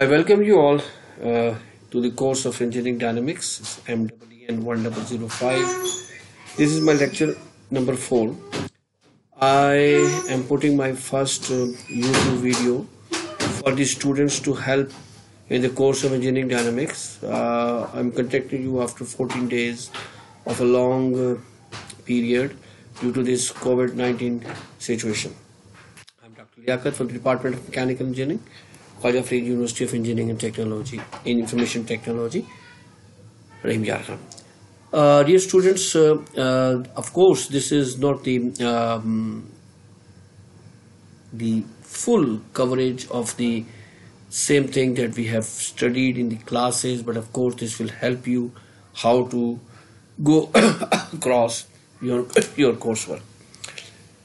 I welcome you all uh, to the course of Engineering Dynamics, MWN 1005. This is my lecture number 4. I am putting my first uh, YouTube video for the students to help in the course of Engineering Dynamics. Uh, I'm contacting you after 14 days of a long uh, period due to this COVID-19 situation. I'm Dr. Liaquat from the Department of Mechanical Engineering, Khawaja Fareed University of Engineering and Technology in Information Technology, Rahim Khan. Uh, dear students, uh, uh, of course, this is not the um, the full coverage of the same thing that we have studied in the classes, but of course, this will help you how to go across your your coursework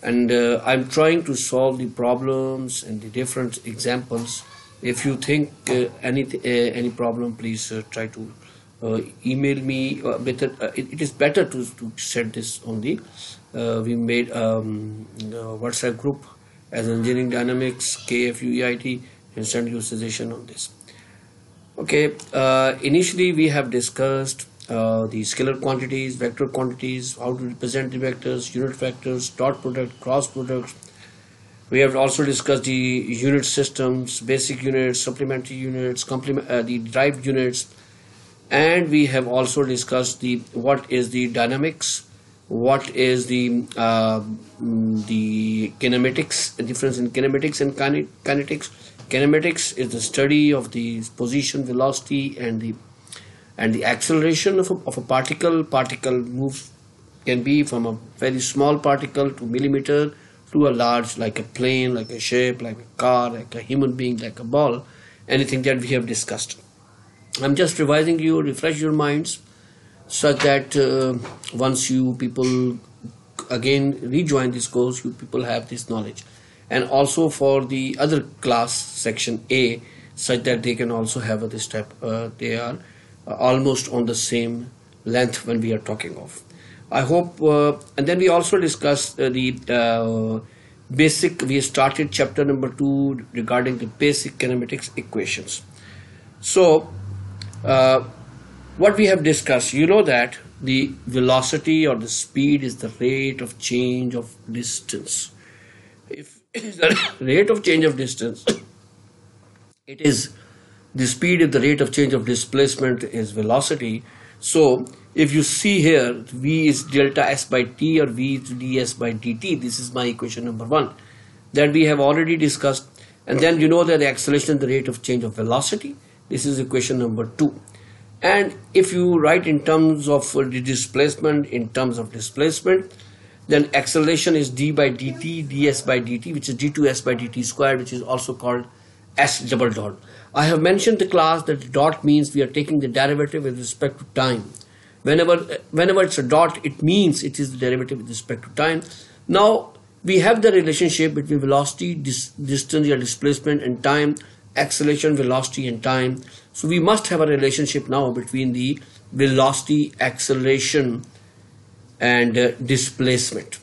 and uh, i'm trying to solve the problems and the different examples if you think uh, any uh, any problem please uh, try to uh, email me uh, better it, it is better to, to set this on the we made um, whatsapp group as engineering dynamics kfueit and send you suggestion on this okay initially we have discussed uh, the scalar quantities, vector quantities, how to represent the vectors, unit vectors, dot product, cross products. We have also discussed the unit systems, basic units, supplementary units, complement, uh, the derived units, and we have also discussed the what is the dynamics, what is the uh, the kinematics, the difference in kinematics and kinetics. Kinematics is the study of the position, velocity, and the and the acceleration of a, of a particle. Particle moves can be from a very small particle to millimeter to a large like a plane like a shape like a car like a human being like a ball anything that we have discussed i'm just revising you refresh your minds such that uh, once you people again rejoin this course you people have this knowledge and also for the other class section a such that they can also have this type uh, they are uh, almost on the same length when we are talking of. I hope, uh, and then we also discussed uh, the basic, we started chapter number two regarding the basic kinematics equations. So, what we have discussed, you know that the velocity or the speed is the rate of change of distance. If the rate of change of distance, it is the speed if the rate of change of displacement is velocity. So if you see here, V is delta S by T or V is ds by dt. This is my equation number one that we have already discussed. And then you know that the acceleration is the rate of change of velocity. This is equation number two. And if you write in terms of uh, the displacement, in terms of displacement, then acceleration is d by dt, ds by dt, which is d2s by dt squared, which is also called s double dot. I have mentioned the class that dot means we are taking the derivative with respect to time. Whenever, whenever it's a dot, it means it is the derivative with respect to time. Now, we have the relationship between velocity, dis distance or displacement and time, acceleration, velocity and time. So we must have a relationship now between the velocity, acceleration and uh, displacement.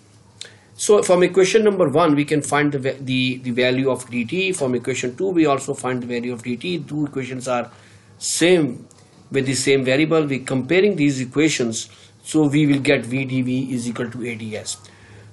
So from equation number one, we can find the, the, the value of dt. From equation two, we also find the value of dt. Two equations are same with the same variable. We comparing these equations, so we will get VdV is equal to ADS.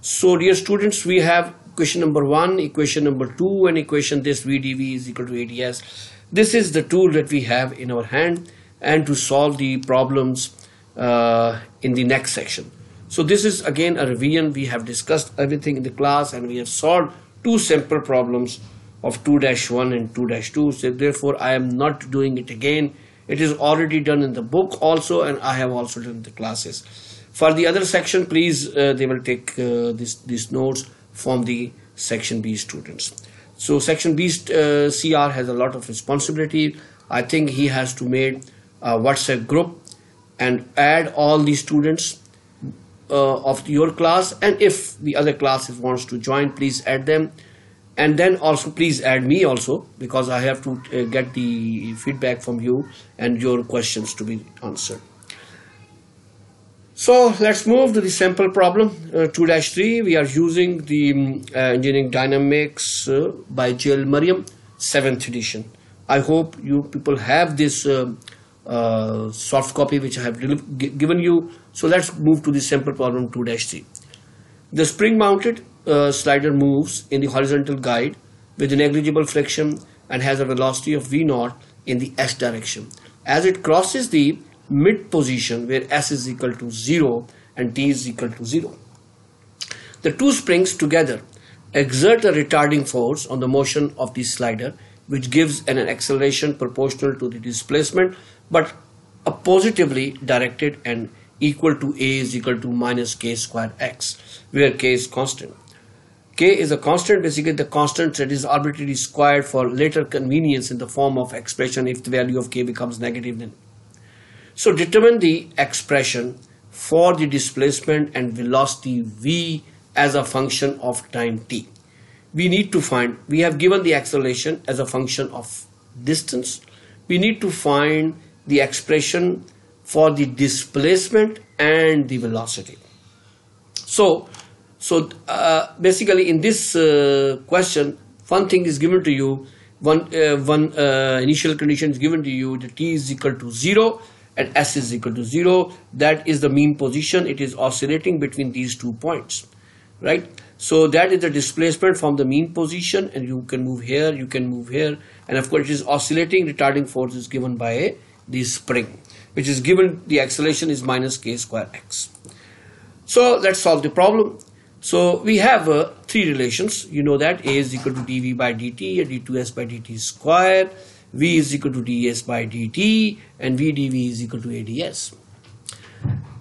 So dear students, we have equation number one, equation number two, and equation this VdV is equal to ADS. This is the tool that we have in our hand and to solve the problems uh, in the next section. So this is again a revision. We have discussed everything in the class and we have solved two simple problems of 2-1 and 2-2. So therefore I am not doing it again. It is already done in the book also and I have also done the classes. For the other section, please, uh, they will take uh, this, these notes from the section B students. So section B uh, CR has a lot of responsibility. I think he has to make a WhatsApp group and add all the students uh, of your class and if the other classes wants to join please add them and then also please add me also because I have to uh, get the feedback from you and your questions to be answered. So let's move to the sample problem 2-3 uh, we are using the um, uh, engineering dynamics uh, by J.L. Meriam 7th edition I hope you people have this uh, soft copy which I have given you. So let's move to the sample problem 2-3. The spring mounted uh, slider moves in the horizontal guide with negligible friction and has a velocity of v naught in the s direction. As it crosses the mid position where s is equal to 0 and t is equal to 0. The two springs together exert a retarding force on the motion of the slider which gives an acceleration proportional to the displacement but a positively directed and equal to a is equal to minus k square x where k is constant. K is a constant basically the constant that is arbitrarily squared for later convenience in the form of expression if the value of k becomes negative then. So determine the expression for the displacement and velocity v as a function of time t. We need to find, we have given the acceleration as a function of distance. We need to find the expression for the displacement and the velocity. So, so uh, basically in this uh, question, one thing is given to you, one, uh, one uh, initial condition is given to you, the t is equal to 0 and s is equal to 0. That is the mean position. It is oscillating between these two points right? So that is the displacement from the mean position and you can move here you can move here. And of course it is oscillating. Retarding force is given by the spring which is given the acceleration is minus k square x. So let's solve the problem so we have uh, three relations you know that a is equal to dv by dt and d2s by dt square v is equal to ds by dt and v dv is equal to ads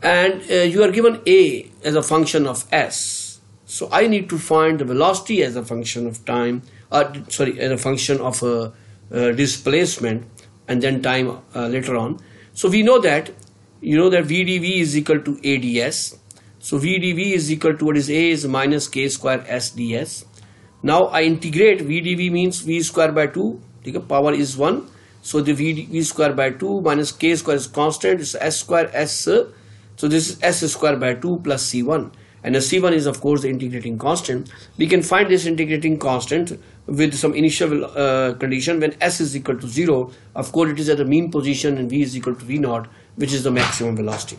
and uh, you are given a as a function of s so I need to find the velocity as a function of time, uh, sorry, as a function of a, uh, displacement and then time uh, later on. So we know that, you know that VdV is equal to ADS. So VdV is equal to what is A is minus K square SDS. Now I integrate VdV means V square by 2, the power is 1. So the v, v square by 2 minus K square is constant, it's S square S. So this is S square by 2 plus C1 and the C1 is of course the integrating constant. We can find this integrating constant with some initial uh, condition when S is equal to 0 of course it is at the mean position and V is equal to V0 which is the maximum velocity.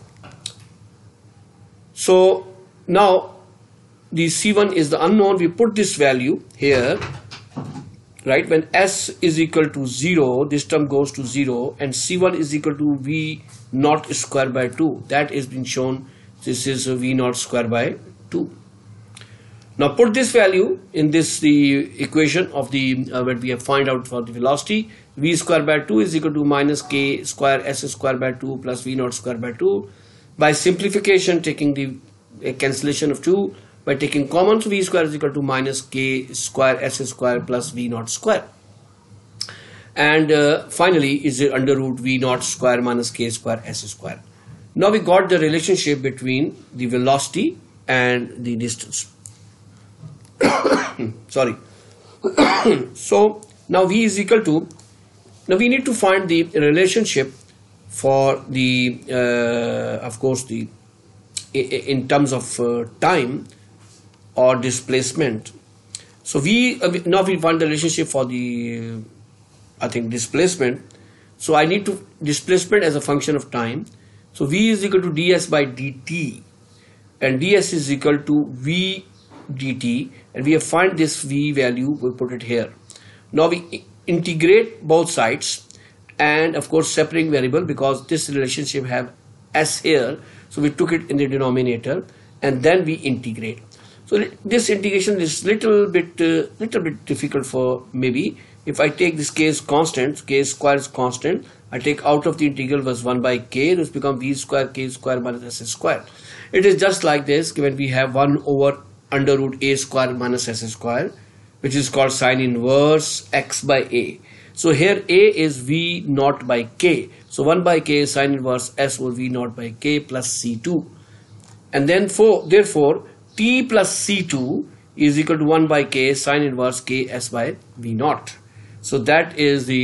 So now the C1 is the unknown. We put this value here right? When S is equal to 0 this term goes to 0 and C1 is equal to V naught square by 2 that is been shown. This is v naught square by 2 now put this value in this the equation of the uh, what we have find out for the velocity. V square by 2 is equal to minus k square s square by 2 plus v naught square by 2 by simplification taking the cancellation of 2 by taking common v square is equal to minus k square s square plus v naught square and uh, finally is under root v naught square minus k square s square now we got the relationship between the velocity and the distance. Sorry. so now V is equal to, now we need to find the relationship for the, uh, of course, the in terms of uh, time or displacement. So we uh, now we find the relationship for the, I think, displacement. So I need to displacement as a function of time so V is equal to ds by dt and ds is equal to V dt and we have find this V value, we put it here. Now we integrate both sides and of course separating variable because this relationship have s here so we took it in the denominator and then we integrate so this integration is little bit uh, little bit difficult for maybe if I take this k is constant k square is constant I take out of the integral was 1 by k, this becomes v square k square minus s square. It is just like this when we have 1 over under root a square minus s square, which is called sine inverse x by a. So here a is v naught by k. So 1 by k is sine inverse s over v naught by k plus c2. And then for therefore t plus c2 is equal to 1 by k sine inverse k s by v naught. So that is the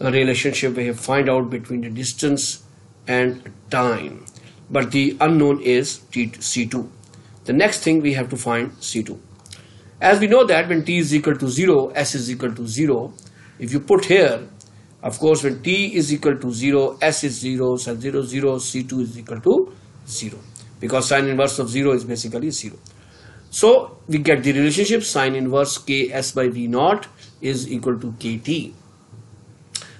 relationship we have find out between the distance and time but the unknown is c2 the next thing we have to find c2 as we know that when t is equal to 0 s is equal to 0 if you put here Of course, when t is equal to 0, s is 0, so 0, 0, c2 is equal to 0 because sine inverse of 0 is basically 0. So we get the relationship sine inverse ks by v naught is equal to kt.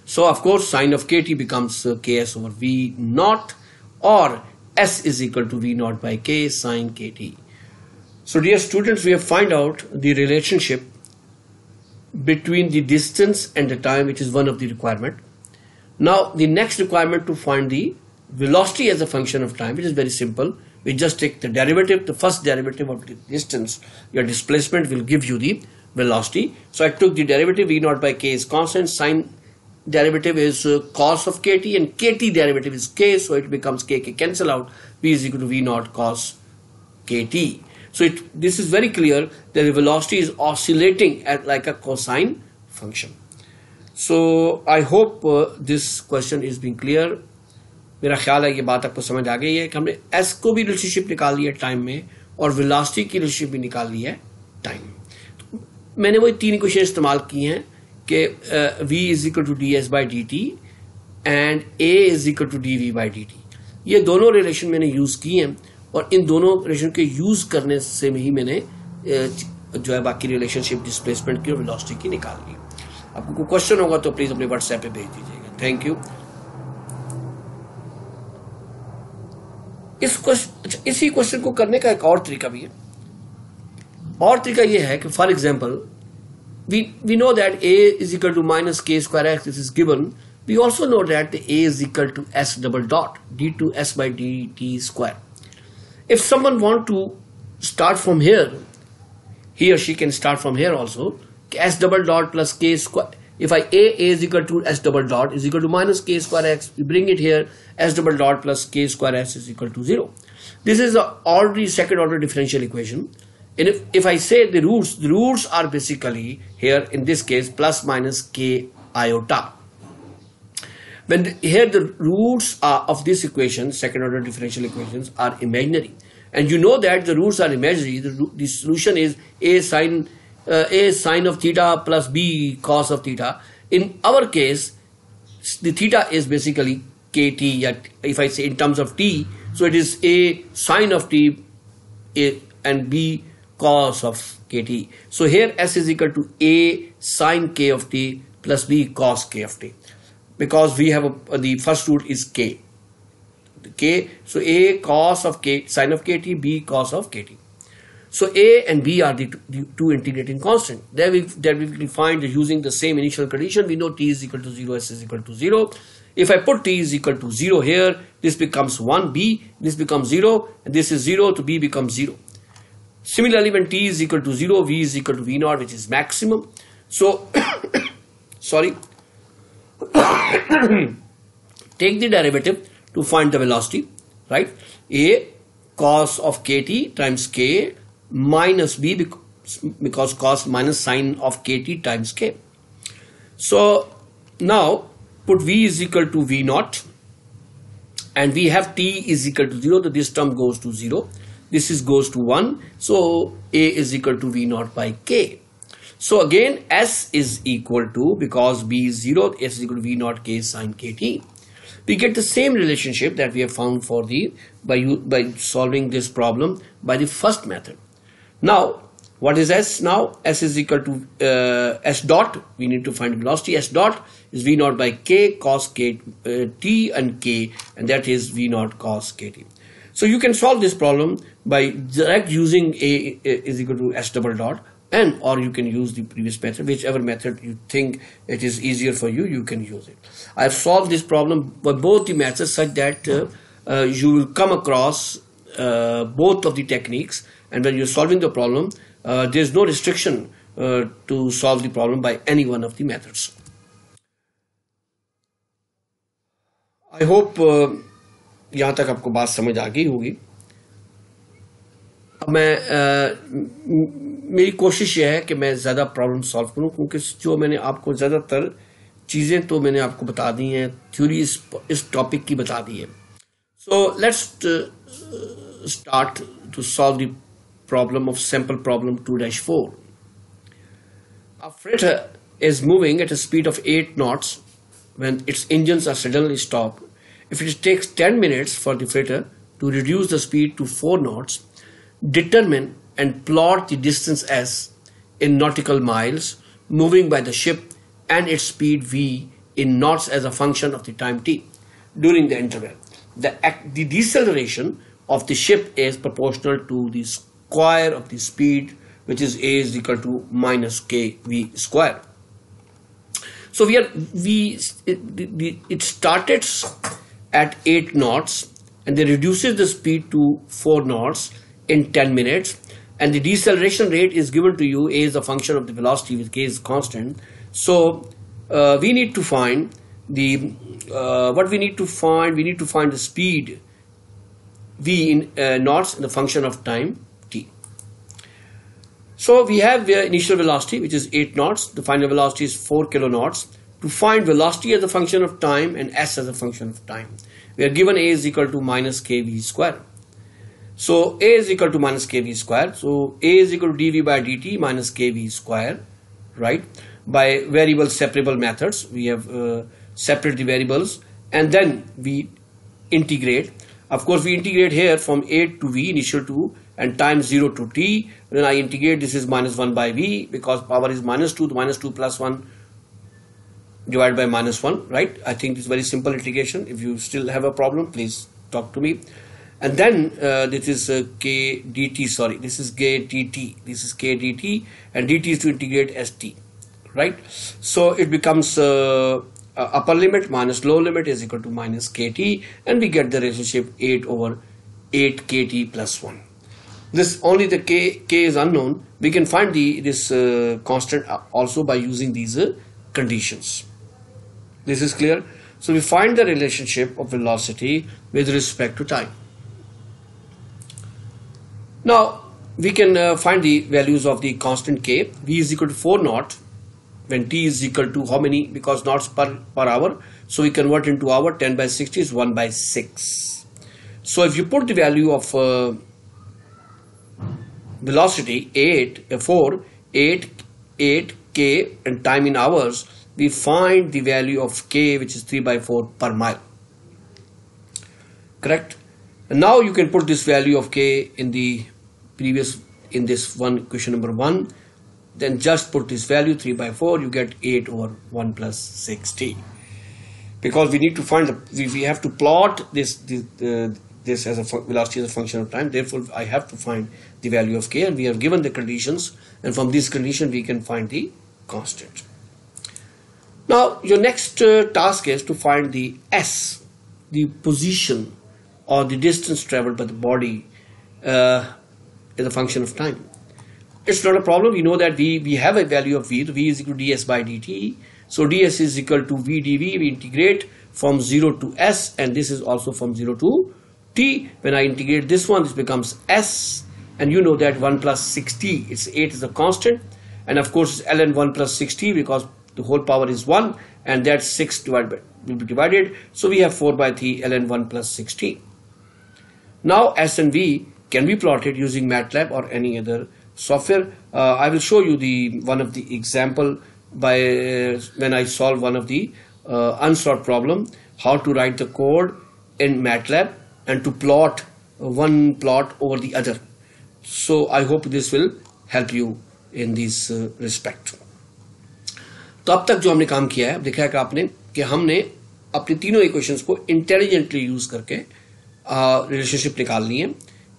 So of course sine of kt becomes uh, ks over v naught or s is equal to v naught by k sine kt. So dear students we have find out the relationship between the distance and the time which is one of the requirement. Now the next requirement to find the velocity as a function of time which is very simple. We just take the derivative, the first derivative of the distance, your displacement will give you the velocity. So I took the derivative v naught by k is constant, sine derivative is uh, cos of kt and kt derivative is k so it becomes k, k cancel out v is equal to v naught cos kt. So it, this is very clear that the velocity is oscillating at like a cosine function. So I hope uh, this question is being clear. मेरा ख्याल है ये बात आपको समझ आ गई है कि हमने एस को भी रिलेशनशिप निकाल ली है टाइम में और वेलोसिटी की रिलेशनशिप भी निकाल ली है टाइम तो मैंने वही तीन इक्वेशन इस्तेमाल की हैं कि v is equal to D S by D T and A is equal to D V by D T ये दोनों रिलेशन मैंने यूज़ की हैं और इन दोनों रिलेशन के यूज़ करने से ही मैंने जो है बाकी रिलेशनशिप डिस्प्लेसमेंट की और वेलोसिटी की निकाल ली। आपको कोई क्वेश्चन होगा तो प्लीज़ अपने व्हाट्सएप पे भेज दीजिएगा। थैंक यू इस क्वेश्चन अच्छा इसी क्वेश्चन को करने का एक और तरीका भी है। और तरीका यह है कि for example we we know that a is equal to minus k square x, this is given. We also know that a is equal to s double dot d2s by dt square. If someone want to start from here, he or she can start from here also. S double dot plus k square. If I a, a is equal to s double dot is equal to minus k square x, we bring it here. S double dot plus k square s is equal to zero. This is a already second order differential equation. And if, if I say the roots, the roots are basically here in this case plus minus k iota. When here the roots are of this equation, second order differential equations are imaginary. And you know that the roots are imaginary. The, the solution is a sine, uh, a sine of theta plus b cos of theta. In our case, the theta is basically kt. If I say in terms of t, so it is a sine of t a, and b cos of kt. So here s is equal to a sine k of t plus b cos k of t because we have a, uh, the first root is k. K so a cos of k sine of kt b cos of kt. So a and b are the two, the two integrating constant. There we that we defined using the same initial condition we know t is equal to 0 s is equal to 0 if i put t is equal to 0 here this becomes 1 b this becomes 0 and this is 0 to b becomes 0 similarly when t is equal to 0 v is equal to v naught which is maximum. So sorry take the derivative to find the velocity, right? A cos of kt times k minus b because cos minus sine of kt times k. So now put v is equal to v naught and we have t is equal to 0 so this term goes to 0 this is goes to 1 so a is equal to v naught by k so again s is equal to because b is 0 s is equal to v naught k sine kt. We get the same relationship that we have found for the by by solving this problem by the first method. Now what is s now? s is equal to uh, s dot. We need to find velocity. s dot is v naught by k cos k uh, t and k and that is v naught cos kt. So you can solve this problem by direct using a, a is equal to s double dot and or you can use the previous method whichever method you think it is easier for you you can use it i have solved this problem by both the methods such that uh, uh, you will come across uh, both of the techniques and when you're solving the problem uh, there's no restriction uh, to solve the problem by any one of the methods i hope uh, यहाँ तक आपको बात समझ आ गई होगी अब मैं मेरी कोशिश यह है कि मैं ज़्यादा प्रॉब्लम सॉल्व करूँ क्योंकि जो मैंने आपको ज़्यादातर चीज़ें तो मैंने आपको बता दी हैं थ्योरी इस टॉपिक की बता दी है so let's start to solve the problem of sample problem two dash four A freighter is moving at a speed of 8 knots when its engines are suddenly stopped, if it takes 10 minutes for the freighter to reduce the speed to 4 knots, determine and plot the distance s in nautical miles moving by the ship and its speed v in knots as a function of the time t during the interval. The, the deceleration of the ship is proportional to the square of the speed which is a is equal to minus k v square. So we are we it, it started at 8 knots and then reduces the speed to 4 knots in 10 minutes and the deceleration rate is given to you a is a function of the velocity with k is constant. So uh, we need to find the uh, what we need to find we need to find the speed v in uh, knots in the function of time t. So we have the initial velocity which is 8 knots. The final velocity is 4 kilonauts. To find velocity as a function of time and s as a function of time we are given a is equal to minus kv square so A is equal to minus kV square. So A is equal to dV by dt minus kV square, right? By variable separable methods, we have uh, separated the variables and then we integrate. Of course, we integrate here from A to V initial to and times 0 to t. When I integrate, this is minus 1 by V because power is minus 2, minus 2 plus 1 divided by minus 1, right? I think it's very simple integration. If you still have a problem, please talk to me and then uh, this is uh, k dt sorry. This is k dt this is k dt and dt is to integrate st right? So it becomes uh, upper limit minus lower limit is equal to minus kt and we get the relationship 8 over 8 kt plus 1 this only the k k is unknown. We can find the this uh, constant also by using these uh, conditions. This is clear? So we find the relationship of velocity with respect to time now we can uh, find the values of the constant k. v is equal to 4 naught when t is equal to how many because knots per, per hour. So we convert into hour 10 by 60 is 1 by 6. So if you put the value of uh, velocity 8, uh, 4, 8, 8 k and time in hours we find the value of k which is 3 by 4 per mile. Correct? And now you can put this value of k in the previous in this one question number one then just put this value 3 by 4 you get 8 over 1 plus 60 because we need to find the we, we have to plot this this, uh, this as a velocity as a function of time. Therefore I have to find the value of k and we have given the conditions and from this condition we can find the constant. Now your next uh, task is to find the s the position or the distance traveled by the body. Uh, is a function of time. It's not a problem. We know that we, we have a value of v. v is equal to ds by dt. So ds is equal to v dv. We integrate from 0 to s and this is also from 0 to t. When I integrate this one, this becomes s and you know that 1 plus 60, it's 8 is a constant and of course ln 1 plus 60 because the whole power is 1 and that 6 divided by, will be divided. So we have 4 by 3 ln 1 plus 60. Now s and v can be plotted using MATLAB or any other software. Uh, I will show you the one of the example by uh, when I solve one of the uh, unsolved problem how to write the code in MATLAB and to plot one plot over the other. So I hope this will help you in this uh, respect. तो अब तक जो हमने काम किया है देखा है कि आपने कि हमने अपने तीनों इक्वेशंस को इंटेलिजेंटली यूज़ करके रिलेशनशिप निकालनी है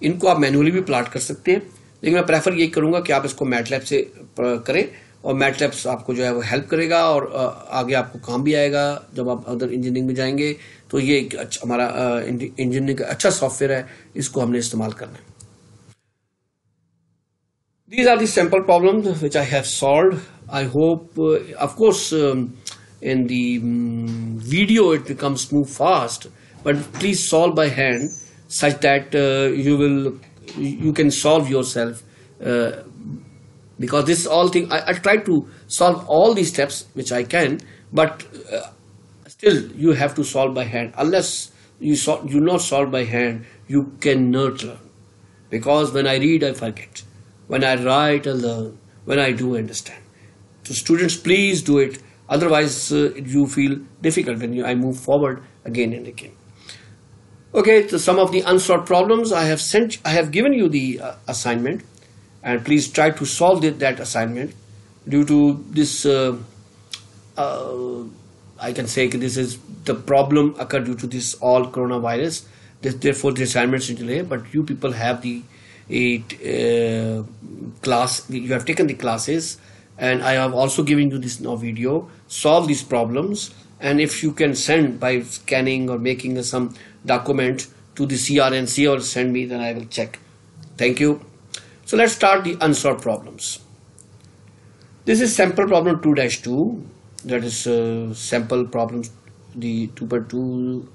इनको आप मैनुअली भी प्लाट कर सकते हैं। लेकिन मैं प्रेफर यही करूँगा कि आप इसको मैटलैब से करें और मैटलैब आपको जो है वो हेल्प करेगा और आगे आपको काम भी आएगा। जब आप अदर इंजीनियरिंग में जाएँगे तो ये एक अच्छा हमारा इंजीनियरिंग का अच्छा सॉफ्टवेयर है इसको हमने इस्तेमाल करना है। These are the sample problems which I have solved. I hope, uh, of course, um, in the um, video it becomes move such that uh, you will you can solve yourself uh, because this all thing I, I try to solve all these steps which I can but uh, still you have to solve by hand. Unless you solve, you not solve by hand you cannot learn because when I read I forget. When I write I learn. When I do understand. So students please do it. Otherwise, uh, you feel difficult when you, I move forward again and again. Okay, so some of the unsolved problems I have sent, I have given you the uh, assignment, and please try to solve it, that assignment. Due to this, uh, uh, I can say this is the problem occurred due to this all coronavirus. This, therefore, the assignments delayed. But you people have the it, uh, class. You have taken the classes, and I have also given you this now video. Solve these problems, and if you can send by scanning or making some document to the CRNC or send me, then I will check. Thank you. So let's start the unsolved problems. This is sample problem 2-2. That is uh, sample problems the 2.2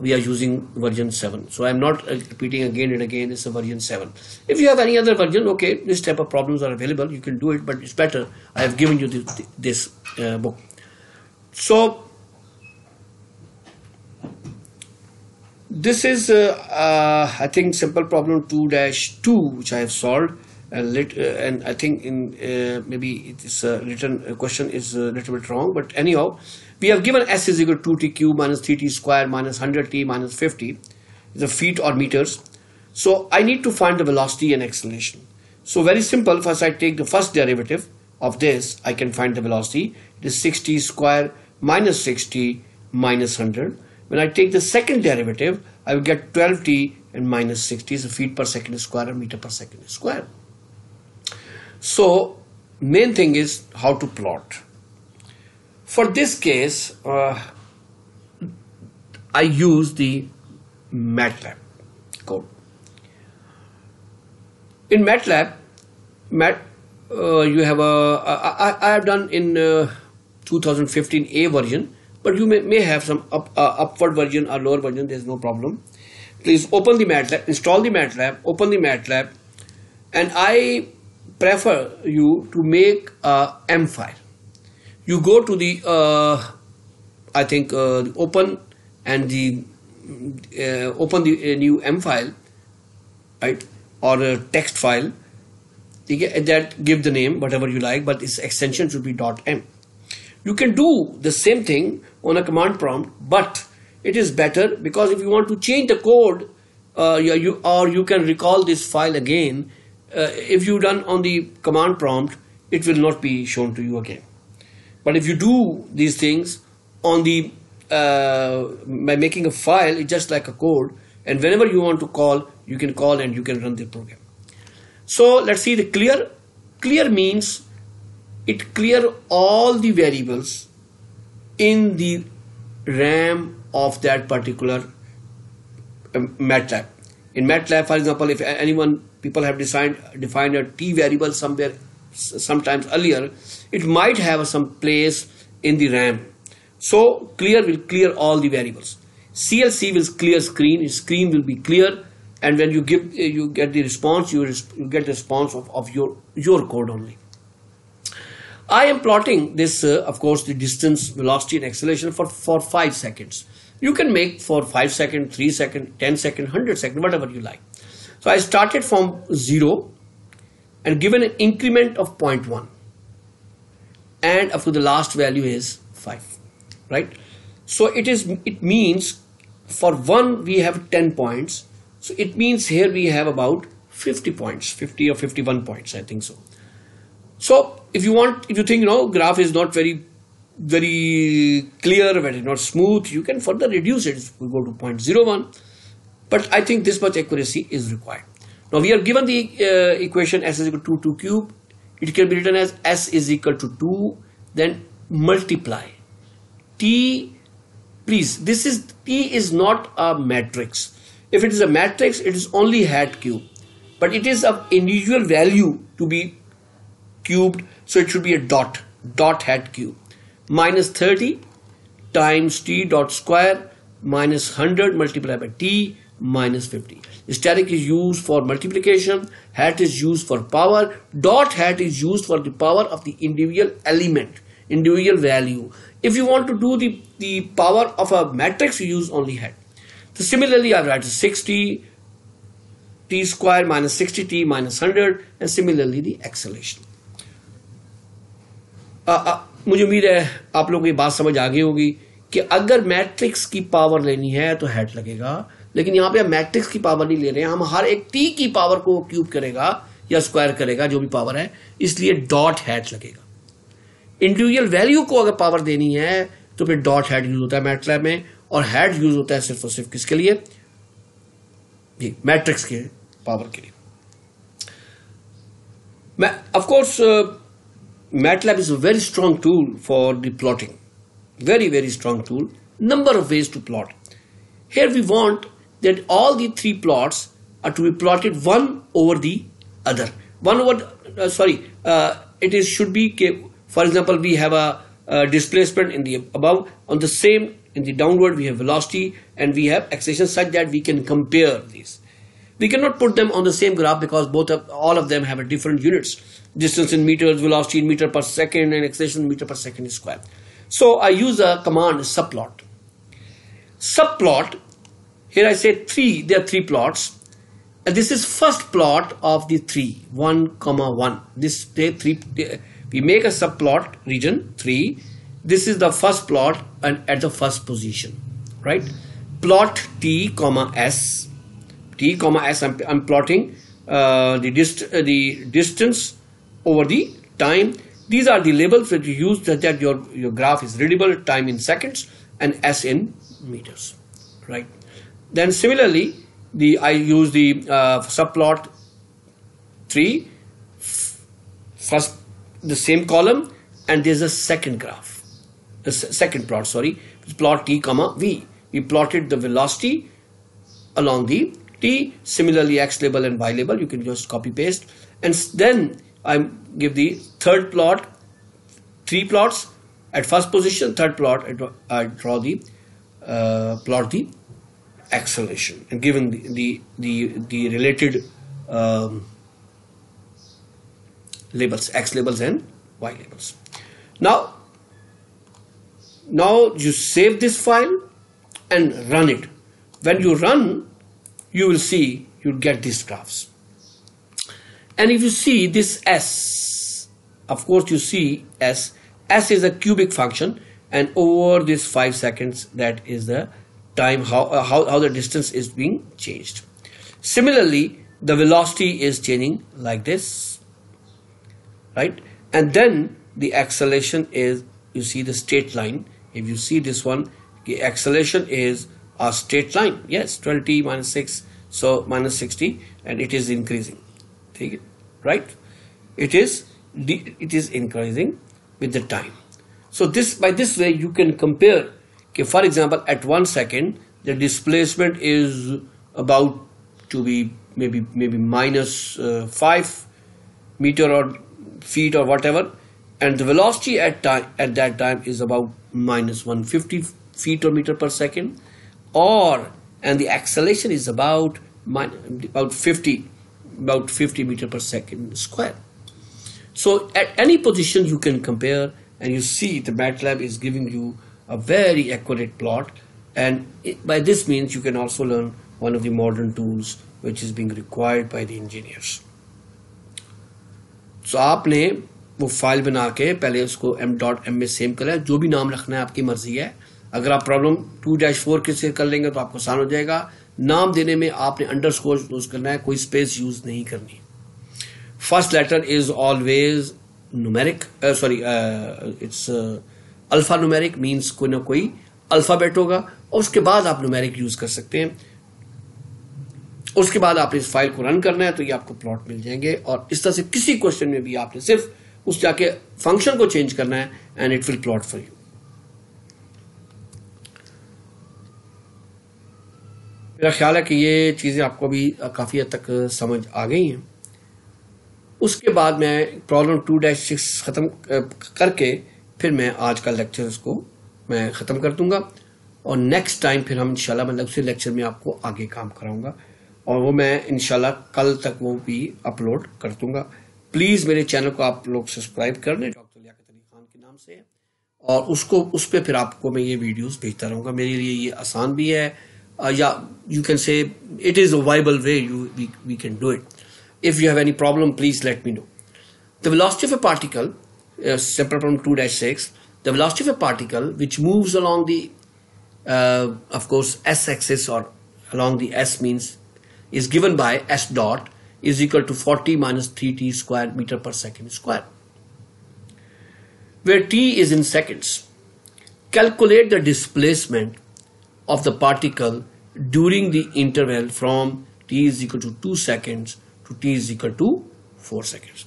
we are using version 7 so i'm not uh, repeating again and again it's a version 7 if you have any other version okay this type of problems are available you can do it but it's better i have given you this, this uh, book so this is uh, uh, I think simple problem 2-2 which I have solved. And, uh, and I think in maybe it is a written question is a little bit wrong but anyhow we have given s is equal to 2t cube minus 3t square minus 100t minus 50 the feet or meters. So I need to find the velocity and acceleration. So very simple. First I take the first derivative of this. I can find the velocity. It is 60 square minus 60 minus 100 when I take the second derivative, I will get 12t and minus 60 is feet per second square or meter per second square. So main thing is how to plot. For this case, uh, I use the MATLAB code. In MATLAB, Mat, uh, you have a I, I have done in uh, 2015 A version but you may, may have some up, uh, upward version or lower version there's no problem. Please open the MATLAB install the MATLAB open the MATLAB. And I prefer you to make a M file. You go to the uh, I think uh, open and the uh, open the new M file right or a text file. That give the name whatever you like but its extension should be .m you can do the same thing on a command prompt, but it is better because if you want to change the code, uh, you, or you can recall this file again, uh, if you done on the command prompt, it will not be shown to you again. But if you do these things on the uh, by making a file, it's just like a code, and whenever you want to call, you can call and you can run the program. So let's see the clear. Clear means it clear all the variables in the RAM of that particular um, MATLAB. In MATLAB, for example, if anyone people have defined defined a t variable somewhere sometimes earlier, it might have some place in the RAM. So clear will clear all the variables. CLC will clear screen. Screen will be clear, and when you give you get the response, you, you get the response of, of your your code only. I am plotting this, uh, of course, the distance, velocity and acceleration for, for 5 seconds. You can make for 5 seconds, 3 seconds, 10 seconds, 100 seconds, whatever you like. So I started from 0 and given an increment of 0.1 and up to the last value is 5, right? So it is. It means for 1 we have 10 points. So it means here we have about 50 points, 50 or 51 points, I think so. So if you want, if you think, you know, graph is not very, very clear, very not smooth, you can further reduce it. We go to 0.01. But I think this much accuracy is required. Now we are given the uh, equation s is equal to 2 cube. It can be written as s is equal to 2, then multiply. T, please, this is, T is not a matrix. If it is a matrix, it is only hat cube. But it is of individual value to be cubed so it should be a dot dot hat cube. Minus 30 times t dot square minus 100 multiplied by t minus 50 static is used for multiplication hat is used for power dot hat is used for the power of the individual element individual value. If you want to do the the power of a matrix you use only hat. So similarly i write 60 t square minus 60t minus 100 and similarly the acceleration मुझे उम्मीद है आप लोगों को बात समझ आ गई होगी कि अगर मैट्रिक्स की पावर लेनी है तो हेड लगेगा, लेकिन यहाँ पे हम मैट्रिक्स की पावर नहीं ले रहे हैं। हम हर एक टी की पावर को क्यूब करेगा या स्क्वायर करेगा, जो भी पावर है, इसलिए डॉट हेड लगेगा। इंडिविजुअल वैल्यू को अगर पावर देनी है तो फिर डॉट हेड यूज़ होता है मैटलैब में, और हेड यूज़ होता है सिर्फ़ और सिर्फ़ किसके लिए? जी, मैट्रिक्स के पावर के लिए। मैं of MATLAB is a very strong tool for the plotting. Very, very strong tool. Number of ways to plot. Here we want that all the three plots are to be plotted one over the other. One over, uh, sorry, uh, it is should be, for example, we have a, a displacement in the above. On the same, in the downward, we have velocity and we have acceleration such that we can compare these we cannot put them on the same graph because both of all of them have a different units. Distance in meters velocity in meter per second and acceleration in meter per second square. So i use a command subplot. Subplot here i say three there are three plots. And this is first plot of the three one comma one. This day three we make a subplot region three. This is the first plot and at the first position right? Plot t comma s t comma s i'm, I'm plotting uh, the dist uh, the distance over the time these are the labels that you use that, your your graph is readable time in seconds and s in meters right then similarly the i use the uh, subplot 3 first the same column and there's a second graph the second plot, sorry, plot t comma v. We plotted the velocity along the t, similarly x label and y label, you can just copy paste. And then I give the third plot, three plots at first position, third plot, I draw the uh, plot the acceleration and given the, the, the, the related um, labels, x labels and y labels. Now now you save this file and run it. When you run, you will see you get these graphs. And if you see this S, of course you see S, S is a cubic function and over this 5 seconds that is the time how, uh, how, how the distance is being changed. Similarly, the velocity is changing like this, right? And then the acceleration is, you see the straight line if you see this one the acceleration is a straight line. Yes 20 minus 6 so minus 60 and it is increasing. It right? It is it is increasing with the time. So this by this way you can compare okay, for example at one second the displacement is about to be maybe maybe minus, uh, 5 meter or feet or whatever and the velocity at time at that time is about minus 150 feet or meter per second or and the acceleration is about about 50 about 50 meter per second square so at any position you can compare and you see the MATLAB is giving you a very accurate plot and it, by this means you can also learn one of the modern tools which is being required by the engineers so आपने वो file बना के पहले उसको M dot M में save करें जो भी नाम रखना है आपकी मर्जी है अगर आप प्रॉब्लम टू डैश फोर के से कर लेंगे तो आपको आसान हो जाएगा। नाम देने में आपने अंडर स्कोर यूज़ करना है, कोई स्पेस यूज़ नहीं करनी। First letter is always numeric sorry it's alphanumeric means कोई ना कोई अल्फ़ाबेट होगा, और उसके बाद आप नुमेरिक यूज़ कर सकते हैं। उसके बाद आपने इस फ़ाइल को रन करना है तो ये आपको प्लॉट मिल जाएँगे, और इस तरह से किसी क्वेश्चन में भी आपने सिर्फ़ उस जाके फ़ंक्शन को चेंज करना है and it will plot for you मेरा ख्याल है कि ये चीज़ें आपको भी काफ़ी हद तक समझ आ गई हैं। उसके बाद मैं प्रॉब्लम टू डैश सिक्स ख़त्म करके फिर मैं आज का लेक्चर को मैं ख़त्म कर दूँगा। और नेक्स्ट टाइम फिर हम इंशाल्लाह मतलब उसी लेक्चर में आपको आगे काम कराऊँगा। और वो मैं इंशाल्लाह कल तक वो भी अपलोड कर दूँगा। प्लीज़ मेरे चैनल को आप लोग सब्सक्राइब कर लें डॉक्टर लियाकत अली खान के नाम से। और उसको, उस पर फिर आपको मैं ये वीडियोस भेजता रहूँगा। मेरे लिए ये आसान भी है uh, yeah, you can say it is a viable way you, we, we can do it. If you have any problem, please let me know. The velocity of a particle, uh, separate from 2-6, the velocity of a particle which moves along the, uh, of course, s-axis or along the s means is given by s dot is equal to 40 minus 3t square meter per second square where t is in seconds. Calculate the displacement of the particle during the interval from t is equal to 2 seconds to t is equal to 4 seconds.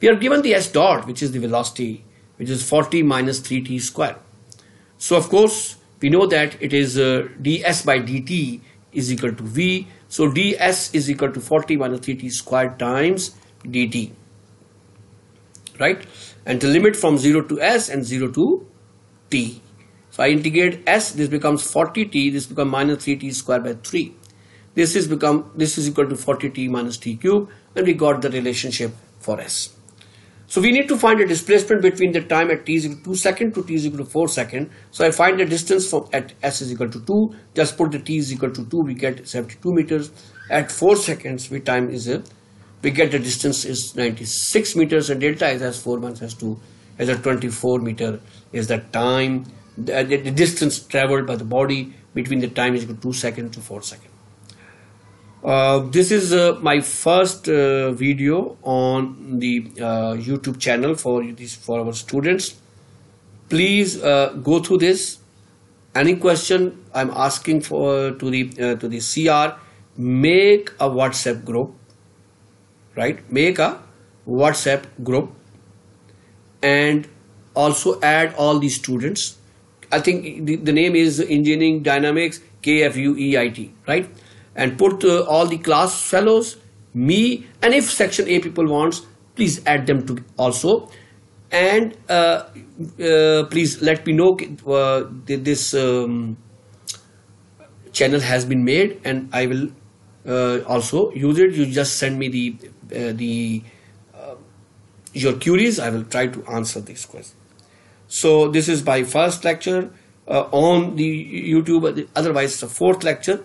We are given the s dot which is the velocity which is 40 minus 3t square. So of course we know that it is uh, ds by dt is equal to v. So ds is equal to 40 minus 3t square times dt. Right? And the limit from 0 to s and 0 to t. So I integrate s, this becomes 40t, this becomes minus 3t square by 3. This is become this is equal to 40t minus t cube and we got the relationship for s. So we need to find a displacement between the time at t is equal to 2 second to t is equal to 4 second. So I find the distance from at s is equal to 2. Just put the t is equal to 2. We get 72 meters. At 4 seconds, we time is a we get the distance is 96 meters and delta is as 4 months as 2 as a 24 meter is the time the, the distance traveled by the body between the time is equal to 2 seconds to 4 seconds. Uh, this is uh, my first uh, video on the uh, YouTube channel for this for our students. Please uh, go through this. Any question I'm asking for to the uh, to the CR, make a WhatsApp group. Right, make a WhatsApp group, and also add all the students I think the, the name is Engineering Dynamics KFUEIT, right? And put uh, all the class fellows, me, and if section A people wants, please add them to also. And uh, uh, please let me know uh, this um, channel has been made, and I will uh, also use it. You just send me the uh, the your queries. I will try to answer these questions. So this is my first lecture uh, on the YouTube. Otherwise, the fourth lecture.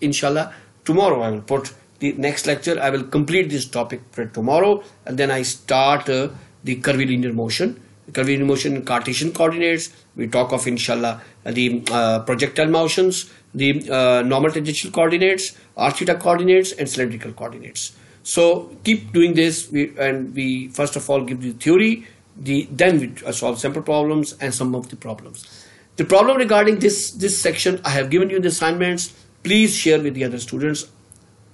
Inshallah, tomorrow I will put the next lecture. I will complete this topic for tomorrow, and then I start uh, the curvilinear motion. The curvilinear motion in Cartesian coordinates. We talk of inshallah the uh, projectile motions, the uh, normal tangential coordinates, r theta coordinates, and cylindrical coordinates. So keep doing this, we, and we first of all give you theory the then we solve simple problems and some of the problems. The problem regarding this this section, I have given you the assignments. Please share with the other students,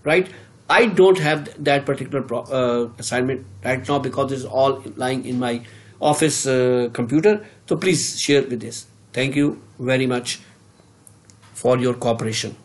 right? I don't have that particular uh, assignment right now because it's all lying in my office uh, computer. So please share with this. Thank you very much for your cooperation.